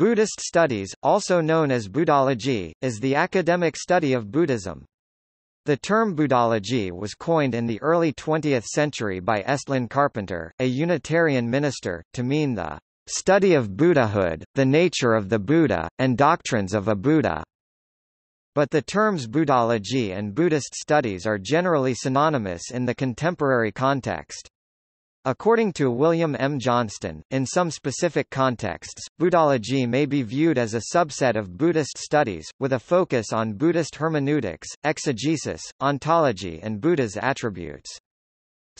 Buddhist studies, also known as Buddhology, is the academic study of Buddhism. The term Buddhology was coined in the early 20th century by Estlin Carpenter, a Unitarian minister, to mean the study of Buddhahood, the nature of the Buddha, and doctrines of a Buddha. But the terms Buddhology and Buddhist studies are generally synonymous in the contemporary context. According to William M. Johnston, in some specific contexts, Buddhology may be viewed as a subset of Buddhist studies, with a focus on Buddhist hermeneutics, exegesis, ontology and Buddha's attributes.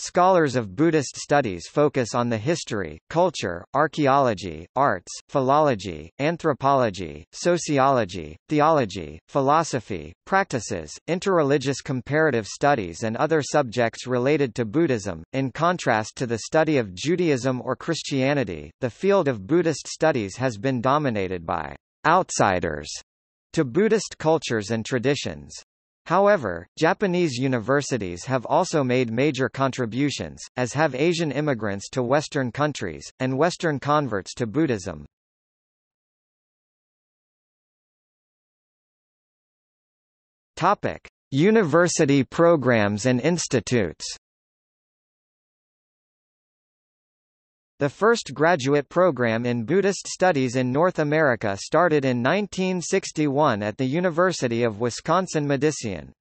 Scholars of Buddhist studies focus on the history, culture, archaeology, arts, philology, anthropology, sociology, theology, philosophy, practices, interreligious comparative studies and other subjects related to Buddhism. In contrast to the study of Judaism or Christianity, the field of Buddhist studies has been dominated by outsiders to Buddhist cultures and traditions. However, Japanese universities have also made major contributions, as have Asian immigrants to Western countries, and Western converts to Buddhism. Topic. University programs and institutes The first graduate program in Buddhist studies in North America started in 1961 at the University of Wisconsin-Madison.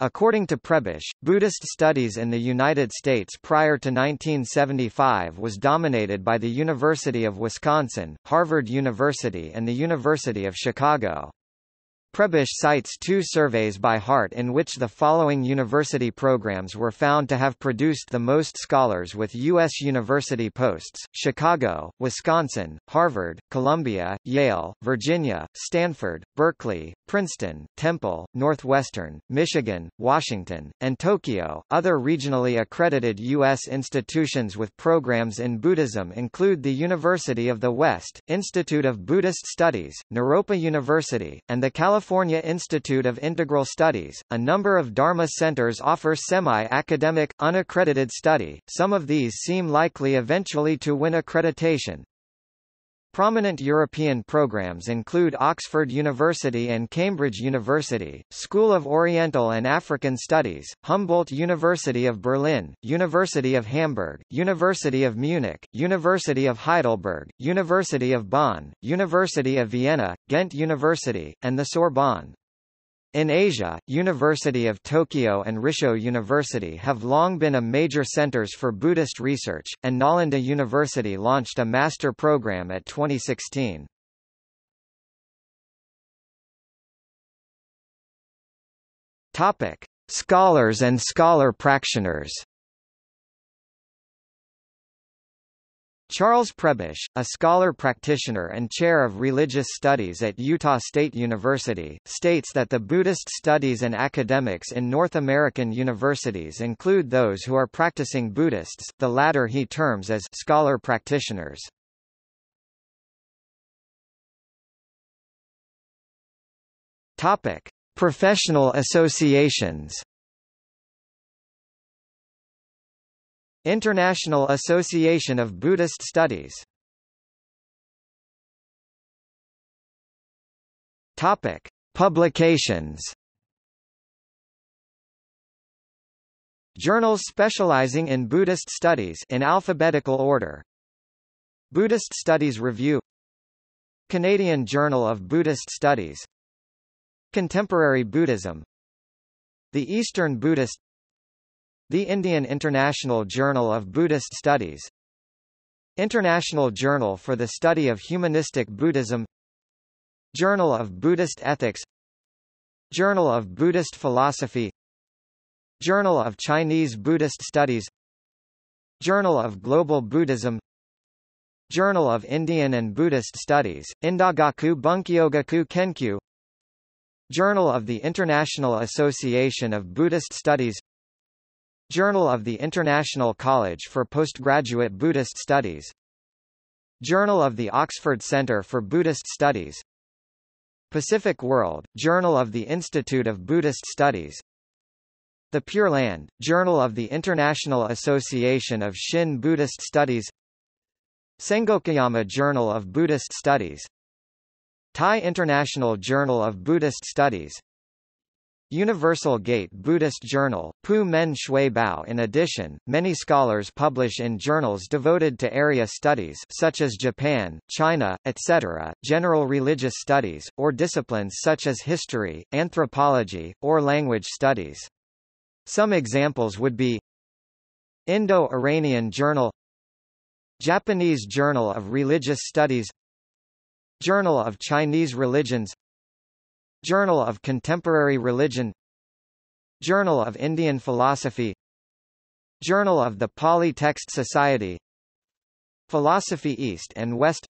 According to Prebish, Buddhist studies in the United States prior to 1975 was dominated by the University of Wisconsin, Harvard University and the University of Chicago. Prebish cites two surveys by Hart in which the following university programs were found to have produced the most scholars with U.S. university posts, Chicago, Wisconsin, Harvard, Columbia, Yale, Virginia, Stanford, Berkeley, Princeton, Temple, Northwestern, Michigan, Washington, and Tokyo. Other regionally accredited U.S. institutions with programs in Buddhism include the University of the West, Institute of Buddhist Studies, Naropa University, and the California California Institute of Integral Studies. A number of Dharma centers offer semi-academic, unaccredited study. Some of these seem likely eventually to win accreditation. Prominent European programs include Oxford University and Cambridge University, School of Oriental and African Studies, Humboldt University of Berlin, University of Hamburg, University of Munich, University of Heidelberg, University of Bonn, University of Vienna, Ghent University, and the Sorbonne. In Asia, University of Tokyo and Rissho University have long been a major centers for Buddhist research, and Nalanda University launched a master program at 2016. Topic: Scholars and scholar practitioners. Charles Prebish, a scholar practitioner and chair of religious studies at Utah State University, states that the Buddhist studies and academics in North American universities include those who are practicing Buddhists, the latter he terms as scholar practitioners. Topic: Professional associations. International Association of Buddhist Studies Topic: Publications. Journals specializing in Buddhist studies in alphabetical order. Buddhist Studies Review Canadian Journal of Buddhist Studies Contemporary Buddhism The Eastern Buddhist the Indian International Journal of Buddhist Studies. International Journal for the Study of Humanistic Buddhism. Journal of Buddhist Ethics. Journal of Buddhist Philosophy. Journal of Chinese Buddhist Studies. Journal of Global Buddhism. Journal of Indian and Buddhist Studies, Indogaku Bukkyogaku Kenkyu Journal of the International Association of Buddhist Studies Journal of the International College for Postgraduate Buddhist Studies. Journal of the Oxford Centre for Buddhist Studies. Pacific World, Journal of the Institute of Buddhist Studies. The Pure Land, Journal of the International Association of Shin Buddhist Studies. Sengokuyama Journal of Buddhist Studies. Thai International Journal of Buddhist Studies Universal Gate Buddhist Journal, Pumen Xuebao In addition, many scholars publish in journals devoted to area studies such as Japan, China, etc., general religious studies, or disciplines such as history, anthropology, or language studies. Some examples would be Indo-Iranian Journal Japanese Journal of Religious Studies Journal of Chinese Religions Journal of Contemporary Religion Journal of Indian Philosophy Journal of the Pali Text Society Philosophy East and West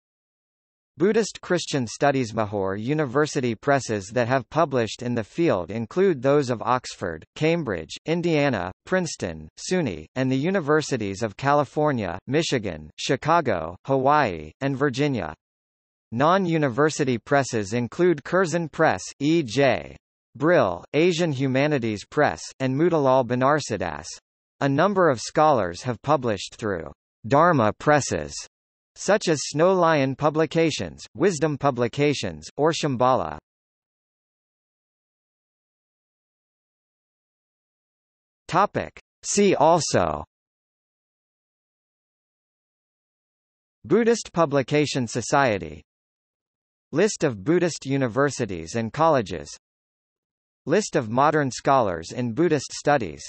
Buddhist Christian Studies Mahor University presses that have published in the field include those of Oxford, Cambridge, Indiana, Princeton, SUNY, and the universities of California, Michigan, Chicago, Hawaii, and Virginia. Non-university presses include Curzon Press, E.J. Brill, Asian Humanities Press, and Motilal Banarsidass. A number of scholars have published through Dharma presses, such as Snow Lion Publications, Wisdom Publications, or Shambhala. Topic. See also Buddhist Publication Society List of Buddhist universities and colleges. List of modern scholars in Buddhist studies